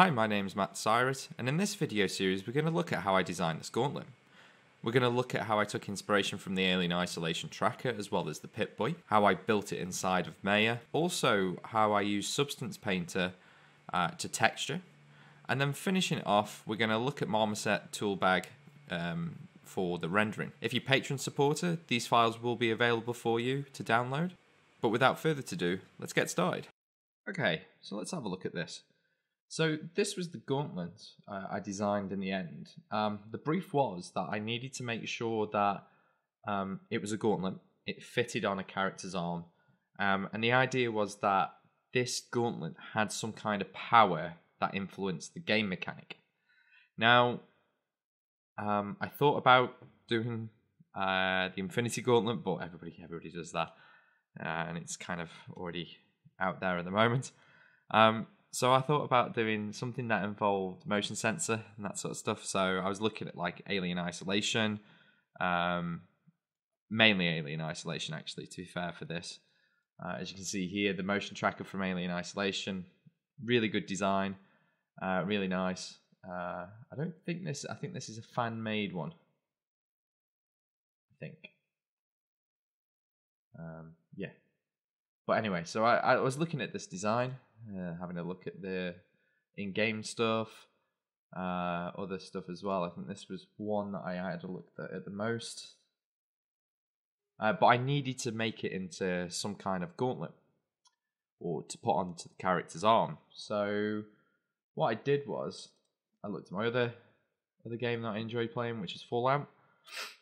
Hi, my name is Matt Cyrus, and in this video series we're going to look at how I designed this gauntlet. We're going to look at how I took inspiration from the Alien Isolation Tracker as well as the Pip-Boy, how I built it inside of Maya, also how I used Substance Painter uh, to texture, and then finishing it off we're going to look at Marmoset Toolbag um, for the rendering. If you're Patreon supporter, these files will be available for you to download. But without further ado, let's get started. Okay, so let's have a look at this. So this was the gauntlet uh, I designed in the end. Um, the brief was that I needed to make sure that um, it was a gauntlet, it fitted on a character's arm, um, and the idea was that this gauntlet had some kind of power that influenced the game mechanic. Now, um, I thought about doing uh, the Infinity Gauntlet, but everybody everybody does that, uh, and it's kind of already out there at the moment. Um, so I thought about doing something that involved motion sensor and that sort of stuff. So I was looking at like Alien Isolation, um, mainly Alien Isolation actually. To be fair for this, uh, as you can see here, the motion tracker from Alien Isolation, really good design, uh, really nice. Uh, I don't think this. I think this is a fan made one. I think. Um, yeah. But anyway, so I, I was looking at this design uh, having a look at the in-game stuff, uh, other stuff as well. I think this was one that I had to look at, at the most. Uh, but I needed to make it into some kind of gauntlet or to put onto the character's arm. So what I did was I looked at my other other game that I enjoy playing, which is Fallout,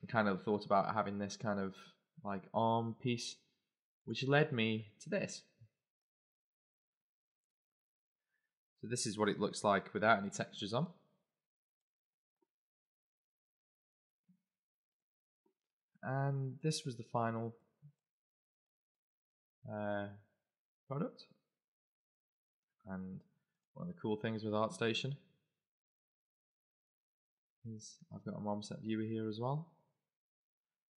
and kind of thought about having this kind of like arm piece, which led me to this. So this is what it looks like without any textures on. And this was the final uh, product. And one of the cool things with ArtStation is I've got a Marmoset viewer here as well.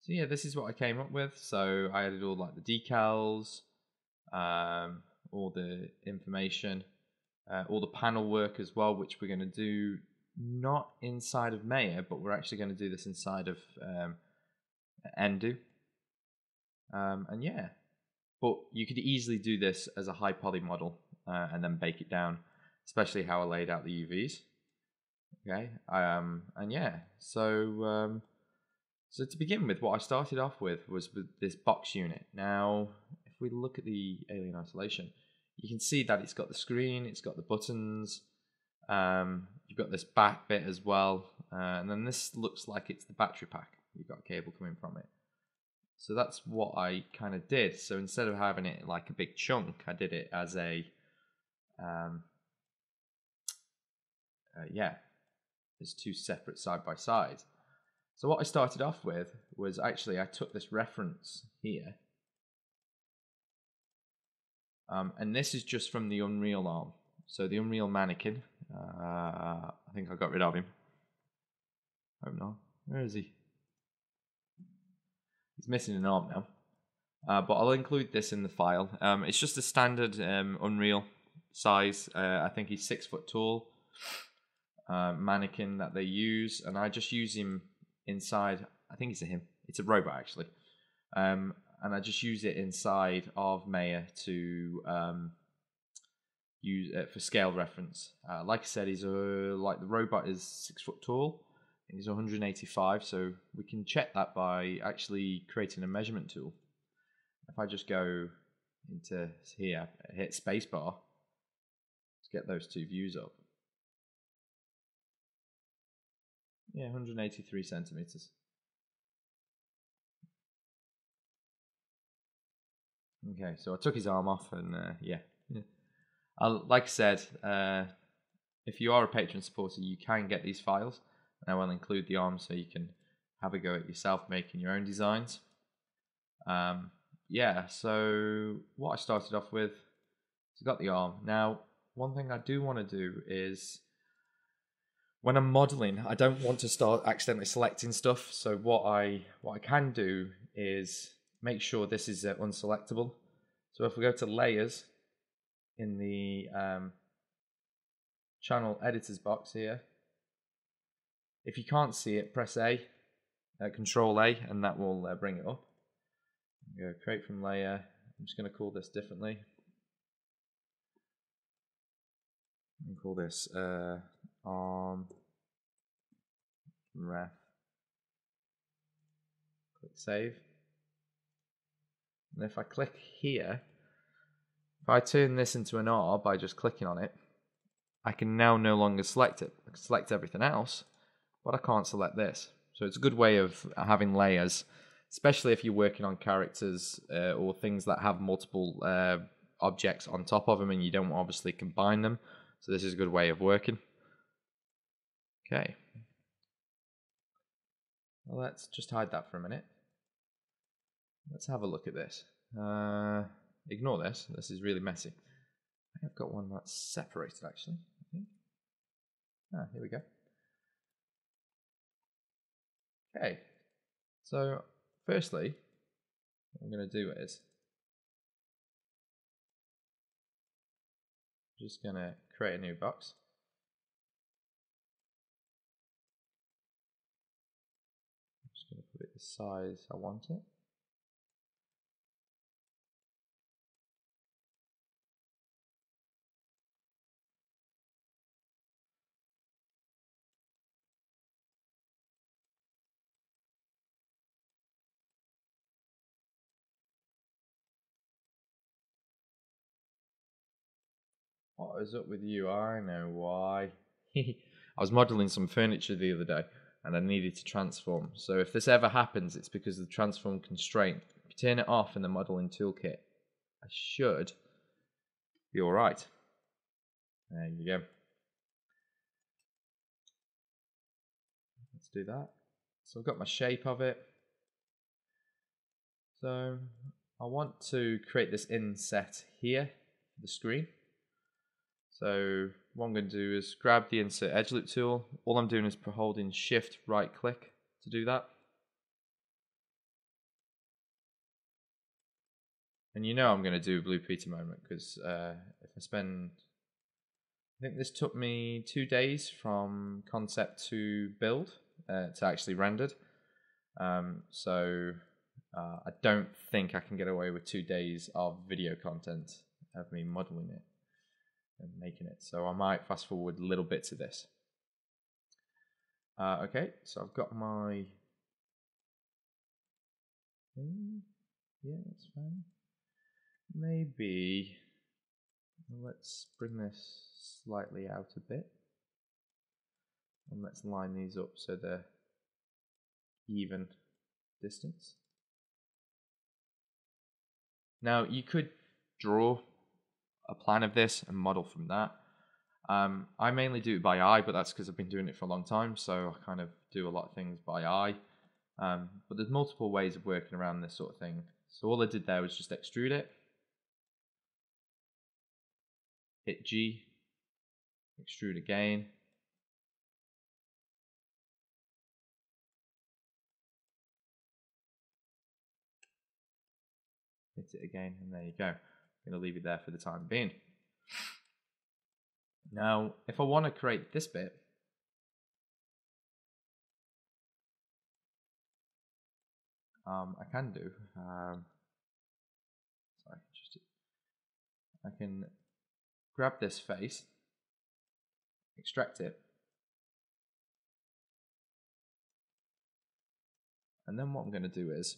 So yeah, this is what I came up with. So I added all like the decals, um, all the information uh, all the panel work as well, which we're going to do not inside of Maya, but we're actually going to do this inside of um, nDo. Um, and yeah, but you could easily do this as a high poly model uh, and then bake it down, especially how I laid out the UVs. Okay, um, and yeah, so um, so to begin with, what I started off with was with this box unit. Now, if we look at the alien isolation, you can see that it's got the screen, it's got the buttons, um, you've got this back bit as well, uh, and then this looks like it's the battery pack. You've got a cable coming from it. So that's what I kind of did. So instead of having it like a big chunk, I did it as a, um, uh, yeah, as two separate side by side. So what I started off with was actually I took this reference here um, and this is just from the Unreal arm. So the Unreal mannequin. Uh, I think I got rid of him. Hope not. Where is he? He's missing an arm now. Uh, but I'll include this in the file. Um, it's just a standard um, Unreal size. Uh, I think he's six foot tall. Uh, mannequin that they use, and I just use him inside. I think it's a him. It's a robot actually. Um, and I just use it inside of Maya to um, use it for scale reference. Uh, like I said, he's a like the robot is six foot tall. He's 185, so we can check that by actually creating a measurement tool. If I just go into here, hit spacebar to get those two views up. Yeah, 183 centimeters. Okay, so I took his arm off, and uh, yeah, yeah. I'll, like I said, uh, if you are a Patreon supporter, you can get these files, and I will include the arm so you can have a go at yourself making your own designs. Um, yeah, so what I started off with I got the arm. Now, one thing I do want to do is when I'm modeling, I don't want to start accidentally selecting stuff. So what I what I can do is make sure this is uh, unselectable. So if we go to layers in the um, channel editors box here. If you can't see it, press A, uh, Control A, and that will uh, bring it up. Go create from layer. I'm just going to call this differently. And call this uh, arm ref. Click save. And if I click here, if I turn this into an R by just clicking on it, I can now no longer select it. I can select everything else, but I can't select this. So it's a good way of having layers, especially if you're working on characters uh, or things that have multiple uh, objects on top of them and you don't obviously combine them. So this is a good way of working. Okay. Well, let's just hide that for a minute. Let's have a look at this. Uh, ignore this. This is really messy. I have got one that's separated actually. I think. Ah, here we go. Okay. So, firstly, what I'm going to do is just going to create a new box. I'm just going to put it the size I want it. What is up with you? I know why. I was modeling some furniture the other day and I needed to transform. So if this ever happens, it's because of the transform constraint. If you turn it off in the modeling toolkit, I should be all right. There you go. Let's do that. So I've got my shape of it. So I want to create this inset here, the screen. So what I'm going to do is grab the insert edge loop tool. All I'm doing is holding shift right click to do that. And you know I'm going to do a Blue Peter moment because uh, if I spend, I think this took me two days from concept to build uh, to actually rendered. Um, so uh, I don't think I can get away with two days of video content of me modeling it and making it. So I might fast forward little bit to this. Uh, okay, so I've got my thing. Yeah, that's fine. Maybe let's bring this slightly out a bit. And let's line these up so they're even distance. Now you could draw a plan of this and model from that. Um, I mainly do it by eye, but that's because I've been doing it for a long time, so I kind of do a lot of things by eye. Um, but there's multiple ways of working around this sort of thing. So all I did there was just extrude it, hit G, extrude again, hit it again, and there you go going to leave it there for the time being. Now, if I want to create this bit, um, I can do. Um, sorry, just I can grab this face, extract it, and then what I'm going to do is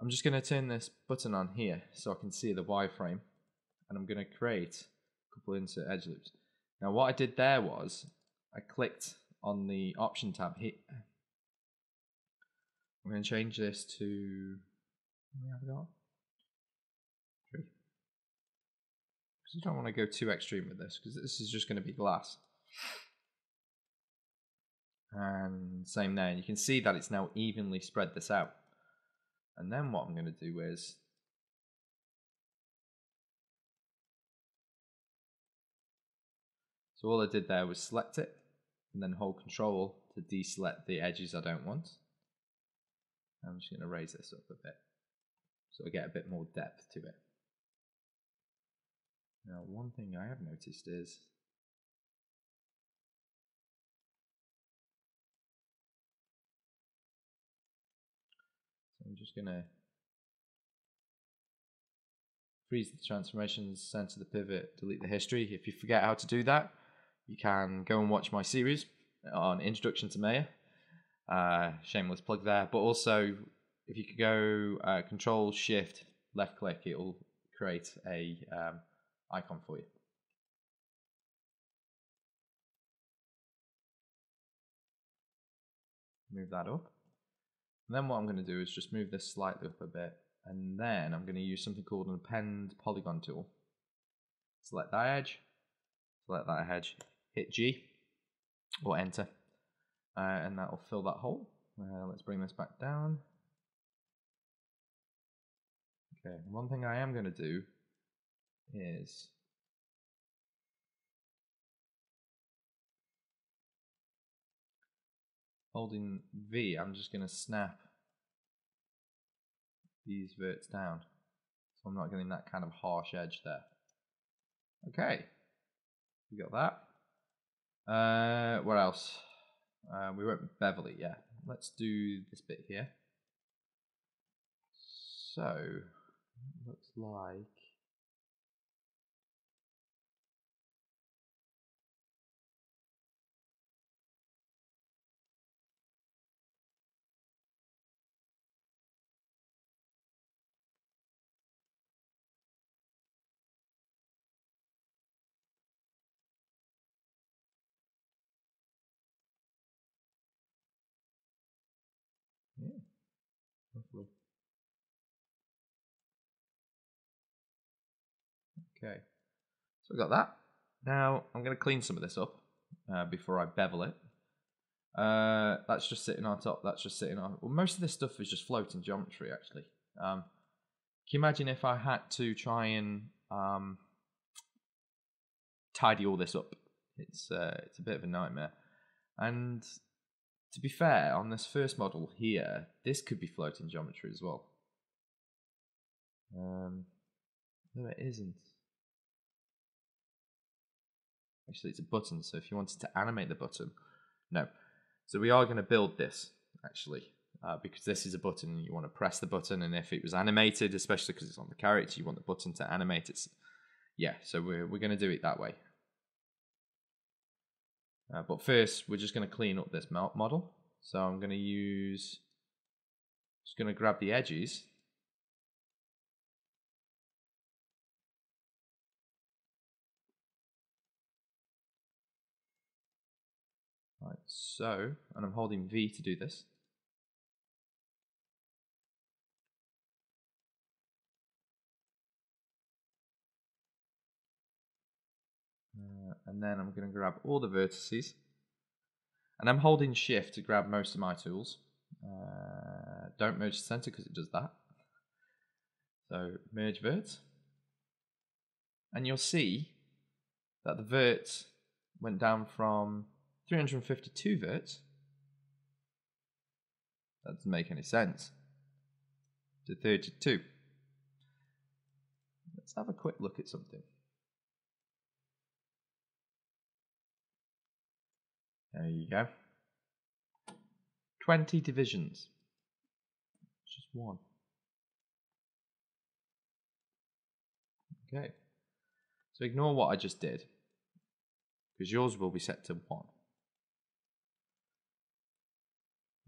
I'm just going to turn this button on here so I can see the wireframe and I'm going to create a couple insert edge loops. Now what I did there was I clicked on the option tab here. I'm going to change this to have got? Three. Because I don't want to go too extreme with this because this is just going to be glass. And same there. You can see that it's now evenly spread this out. And then what I'm going to do is So all I did there was select it and then hold control to deselect the edges I don't want. I'm just going to raise this up a bit so I get a bit more depth to it. Now, one thing I have noticed is I'm just gonna freeze the transformations, center the pivot, delete the history. If you forget how to do that, you can go and watch my series on Introduction to Maya. Uh, shameless plug there. But also, if you could go uh, Control Shift left click, it'll create a um, icon for you. Move that up. And then what I'm going to do is just move this slightly up a bit. And then I'm going to use something called an append polygon tool. Select that edge. Select that edge. Hit G or enter. Uh, and that will fill that hole. Uh, let's bring this back down. Okay, one thing I am going to do is holding V, I'm just going to snap these verts down. So I'm not getting that kind of harsh edge there. Okay, we got that. Uh, what else? Uh, we went Beverly, yeah. Let's do this bit here. So, looks like Okay, so we got that. Now I'm going to clean some of this up uh, before I bevel it. Uh, that's just sitting on top. That's just sitting on. Well, most of this stuff is just floating geometry, actually. Um, can you imagine if I had to try and um, tidy all this up? It's uh, it's a bit of a nightmare. And to be fair, on this first model here, this could be floating geometry as well. Um, no, it isn't. Actually, it's a button, so if you wanted to animate the button, no. So we are going to build this, actually, uh, because this is a button, you want to press the button, and if it was animated, especially because it's on the character, you want the button to animate it. Yeah, so we're, we're going to do it that way. Uh, but first, we're just going to clean up this model. So I'm going to use, just going to grab the edges. Right, so, and I'm holding V to do this. Uh, and then I'm going to grab all the vertices. And I'm holding shift to grab most of my tools. Uh, don't merge the center because it does that. So merge vert. And you'll see that the vert went down from 352 verts. That doesn't make any sense. To 32. Let's have a quick look at something. There you go. 20 divisions. It's just one. Okay. So ignore what I just did. Because yours will be set to 1.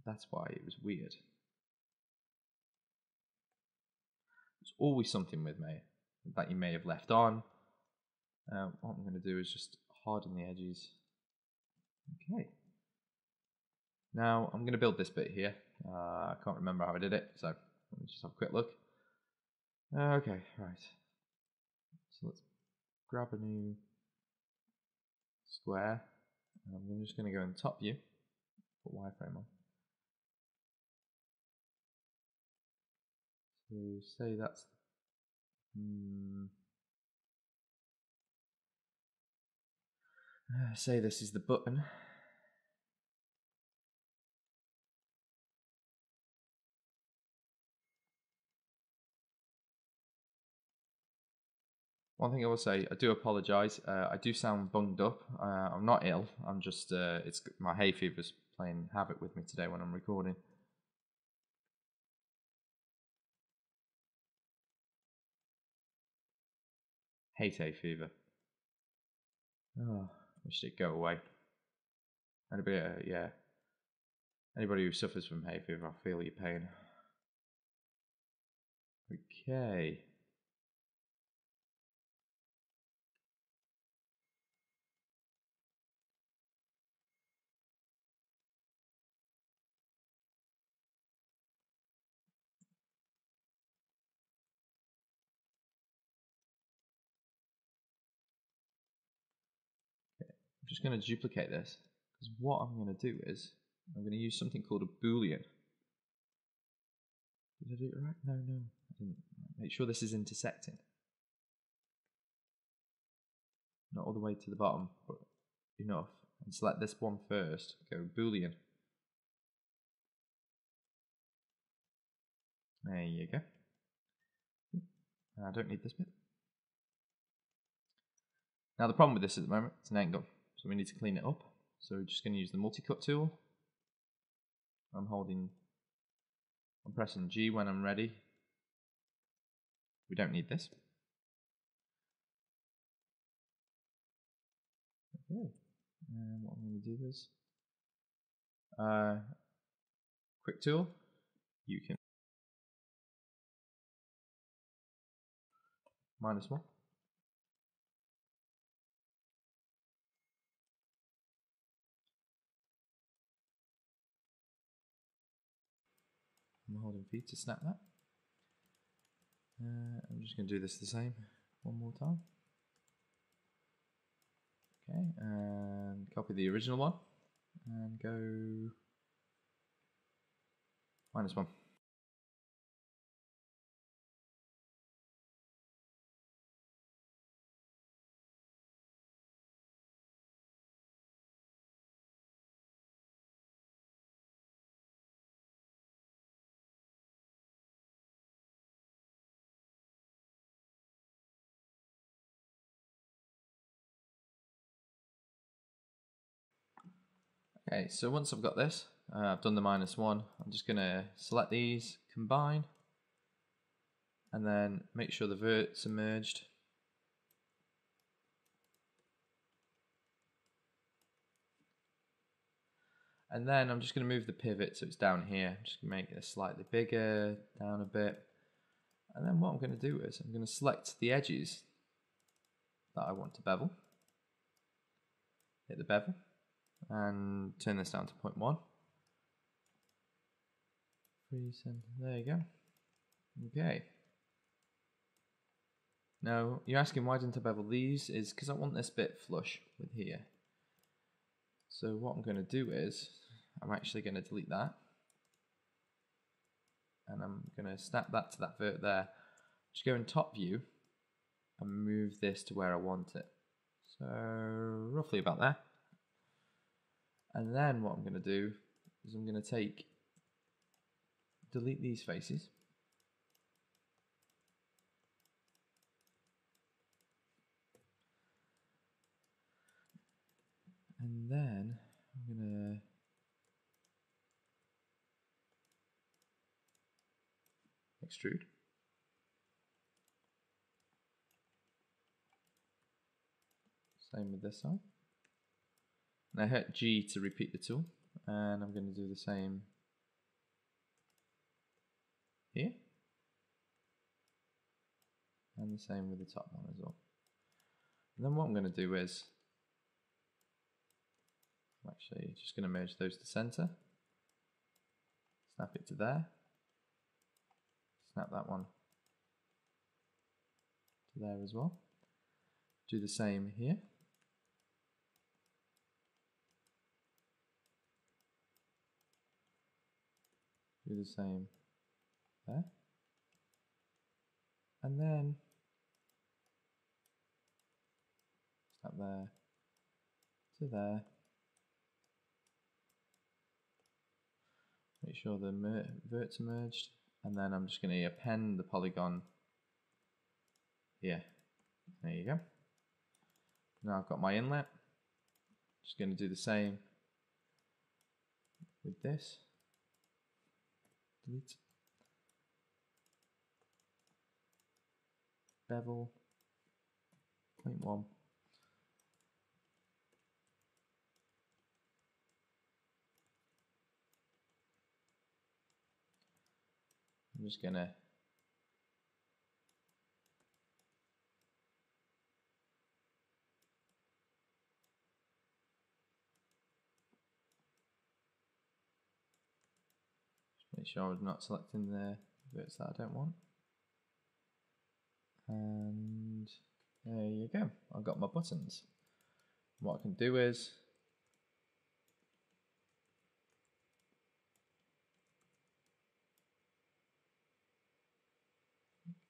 That's why it was weird. There's always something with me that you may have left on. Uh, what I'm going to do is just harden the edges Okay. Now I'm going to build this bit here. Uh, I can't remember how I did it, so let me just have a quick look. Uh, okay, right. So let's grab a new square. I'm just going to go in top view, put wireframe on. So say that's hmm, Uh, say this is the button. One thing I will say, I do apologise. Uh, I do sound bunged up. Uh, I'm not ill. I'm just uh, it's my hay fever's playing havoc with me today when I'm recording. Hate hay fever. Oh, wish it'd go away. Anybody, uh, yeah. Anybody who suffers from hay fever, I feel your pain. Okay. Just going to duplicate this because what I'm going to do is I'm going to use something called a boolean. Did I do it right? No, no, I didn't. Make sure this is intersecting. Not all the way to the bottom, but enough. And select this one first. Go boolean. There you go. I don't need this bit. Now the problem with this at the moment, it's an angle. So we need to clean it up. So we're just going to use the multi-cut tool. I'm holding, I'm pressing G when I'm ready. We don't need this. Okay, and what I'm going to do is, uh, quick tool, you can minus one. I'm holding V to snap that. Uh, I'm just going to do this the same one more time. Okay, and copy the original one and go minus one. Okay, so once I've got this, uh, I've done the minus one, I'm just going to select these, combine, and then make sure the verts are merged. And then I'm just going to move the pivot so it's down here. I'm just going to make it slightly bigger, down a bit. And then what I'm going to do is I'm going to select the edges that I want to bevel. Hit the bevel and turn this down to 0.1. Free center, there you go. Okay. Now, you're asking why didn't I bevel these? Is because I want this bit flush with here. So what I'm going to do is, I'm actually going to delete that. And I'm going to snap that to that vert there. Just go in top view and move this to where I want it. So roughly about there. And then what I'm going to do is I'm going to take, delete these faces. And then I'm going to extrude. Same with this side. And I hit G to repeat the tool, and I'm going to do the same here. And the same with the top one as well. And then what I'm going to do is, I'm actually just going to merge those to center, snap it to there, snap that one to there as well. Do the same here. Do the same there. And then snap there to there. Make sure the verts are merged, and then I'm just going to append the polygon here There you go. Now I've got my inlet. Just going to do the same with this. Delete. Bevel. 0.1. I'm just gonna sure I'm not selecting the bits that I don't want. And there you go, I've got my buttons. What I can do is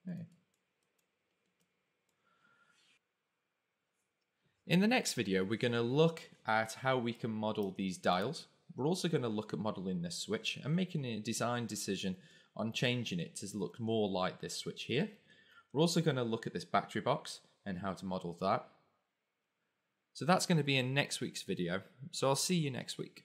okay. In the next video, we're going to look at how we can model these dials we're also going to look at modeling this switch and making a design decision on changing it to look more like this switch here. We're also going to look at this battery box and how to model that. So that's going to be in next week's video. So I'll see you next week.